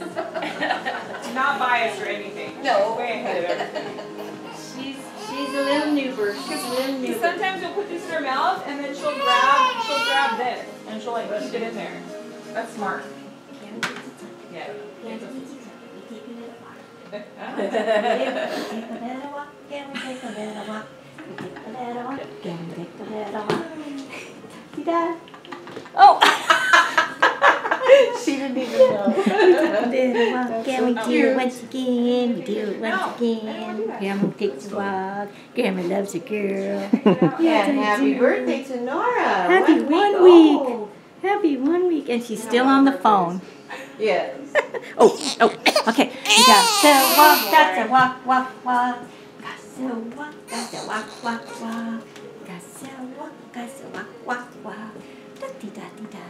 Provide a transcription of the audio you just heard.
this. Not biased or anything. No. Way ahead of everything. She's she's a little noober. She's a little Because noober. sometimes you'll put this in her mouth and then she'll grab, she'll grab this and she'll like keep it in there. That's smart. Yeah. Oh! Little walk, can we do it once again? We do it once again. wanna do that. Grandma takes a walk. Grandma loves a girl. And happy birthday to Nora. Happy One one week week. Happy one week, and she's still on the phone. Yes. Oh, oh, okay. We got to walk, got to walk, walk, walk. Got to walk, got to walk, walk, walk. Got to walk, got to walk, walk, walk. Da dee da dee da.